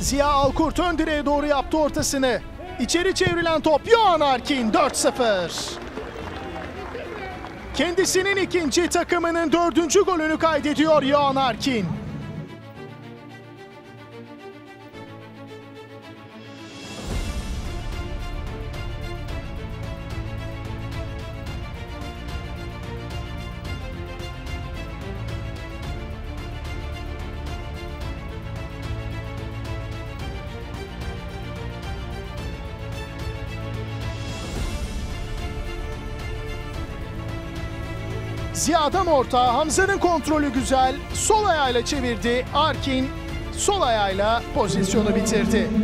Ziya Alkurt ön direğe doğru yaptı ortasını. İçeri çevrilen top Johan Arkin 4-0. Kendisinin ikinci takımının dördüncü golünü kaydediyor Johan Arkin. Ziya'dan orta, Hamza'nın kontrolü güzel. Sol ayağıyla çevirdi. Arkin sol ayağıyla pozisyonu bitirdi.